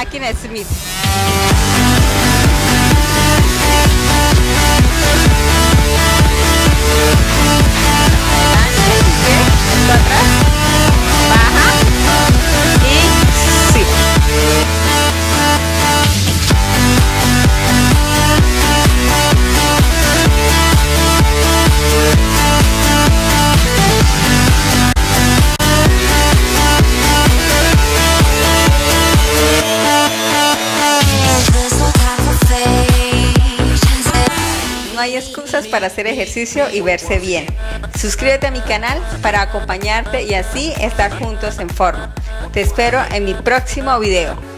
aqui, né, Smith? Hay excusas para hacer ejercicio y verse bien. Suscríbete a mi canal para acompañarte y así estar juntos en forma. Te espero en mi próximo video.